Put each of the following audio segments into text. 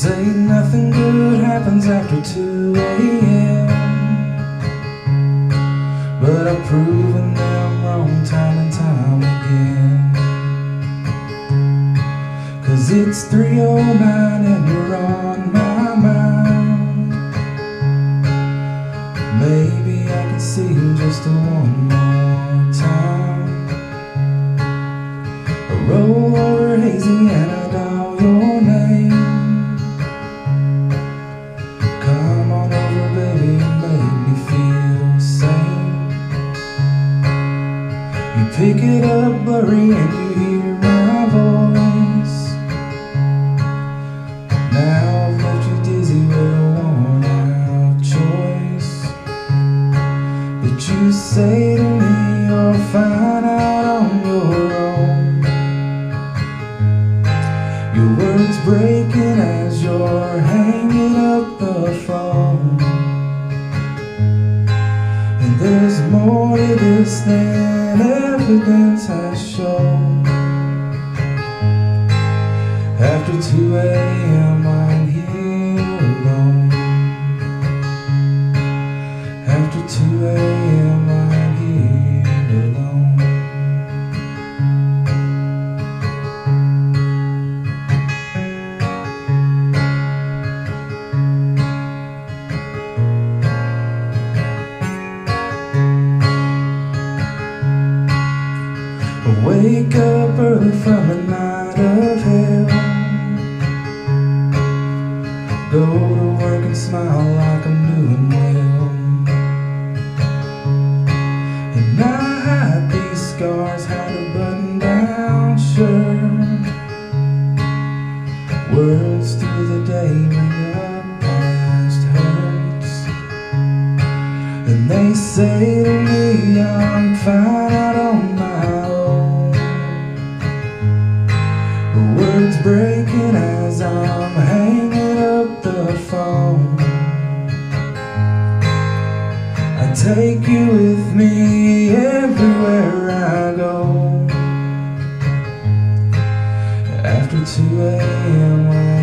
say nothing good happens after 2 a.m. But I've proven them wrong time and time again. Cause it's 309 and you're on my mind. Maybe I can see you just a one pick it up blurry and you hear my voice. Now I've left you dizzy with a worn out choice. But you say to me you'll find out on your own. Your words breaking there's more to this than evidence has shown. After 2 a.m., wake up early from a night of hell. Go to work and smile like I'm doing well. And I hide these scars, hide a button down shirt. Words through the day when the past hurts. And they say to me I'm fine out on my breaking as I'm hanging up the phone. I take you with me everywhere I go. After 2 a.m.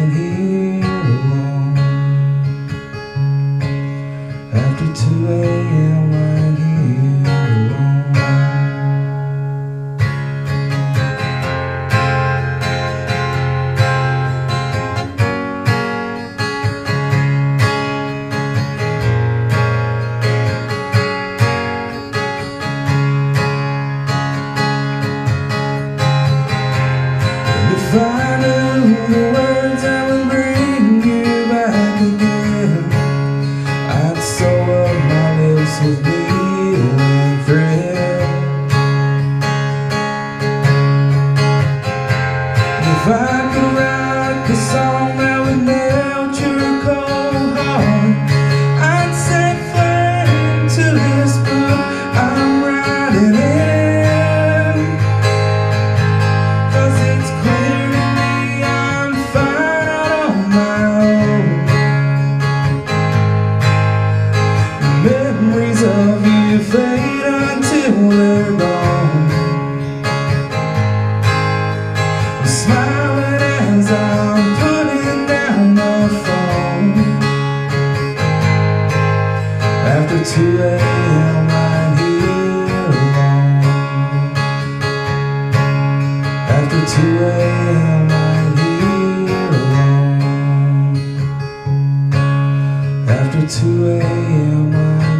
Sew up my lips needle and thread. If I could 2 a.m. I'm